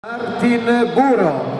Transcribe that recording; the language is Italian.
Martin Buro.